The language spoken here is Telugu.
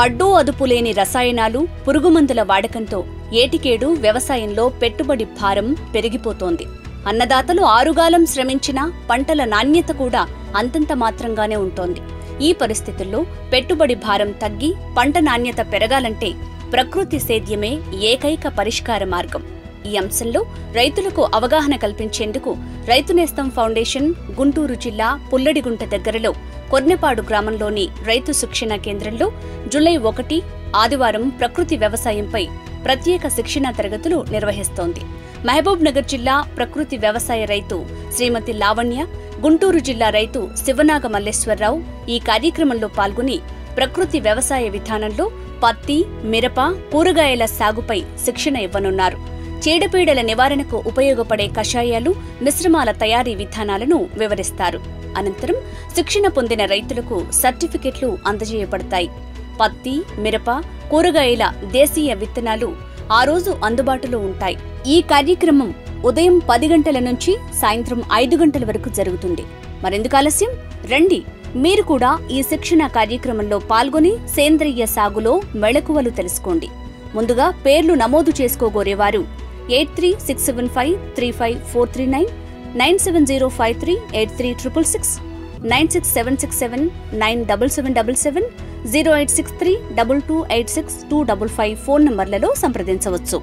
అడ్డూ అదుపులేని రసాయనాలు పురుగుమందుల వాడకంతో ఏటికేడు వ్యవసాయంలో పెట్టుబడి భారం పెరిగిపోతోంది. అన్నదాతలు ఆరుగాలం శ్రమించినా పంటల నాణ్యత కూడా అంతంత మాత్రంగానే ఉంటోంది. ఈ పరిస్థితుల్లో పెట్టుబడి భారం తగ్గి పంట నాణ్యత పెరగాలంటే ప్రకృతి సేద్యమే ఏకైక పరిష్కార మార్గం. ఈ అంశంలో రైతులకు అవగాహన కల్పించేందుకు రైతు నేస్తం ఫౌండేషన్ గుంటూరు జిల్లా పుల్లడిగుంట దగ్గరలో కొర్నెపాడు గ్రామంలోని రైతు శిక్షణ కేంద్రంలో జులై ఒకటి ఆదివారం ప్రకృతి వ్యవసాయంపై ప్రత్యేక శిక్షణా తరగతులు నిర్వహిస్తోంది. మహబూబ్ నగర్ జిల్లా ప్రకృతి వ్యవసాయ రైతు శ్రీమతి లావణ్య గుంటూరు జిల్లా రైతు శివనాగ మల్లేశ్వరరావు ఈ కార్యక్రమంలో పాల్గొని ప్రకృతి వ్యవసాయ విధానంలో పత్తి మిరప కూరగాయల సాగుపై శిక్షణ ఇవ్వనున్నారు. చీడపీడల నివారణకు ఉపయోగపడే కషాయాలు మిశ్రమాల తయారీ విధానాలను వివరిస్తారు. అనంతరం శిక్షణ పొందిన రైతులకు సర్టిఫికెట్లు అందజేయబడతాయి. పత్తి మిరప కూరగాయల దేశీయ విత్తనాలు ఆ రోజు అందుబాటులో ఉంటాయి. ఈ కార్యక్రమం ఉదయం పది గంటల నుంచి సాయంత్రం ఐదు గంటల వరకు జరుగుతుంది. మరెందుకు ఆలస్యం? రండి. మీరు కూడా ఈ శిక్షణ కార్యక్రమంలో పాల్గొని సేంద్రియ సాగులో మెళకువలు తెలుసుకోండి. ముందుగా పేర్లు నమోదు చేసుకోగోరేవారు. Eight three six seven five three five four three nine nine seven zero five three eight three triple six nine six seven six seven nine double seven double seven zero eight six three double two eight six two double five phone నంబర్లలో సంప్రదించవచ్చు.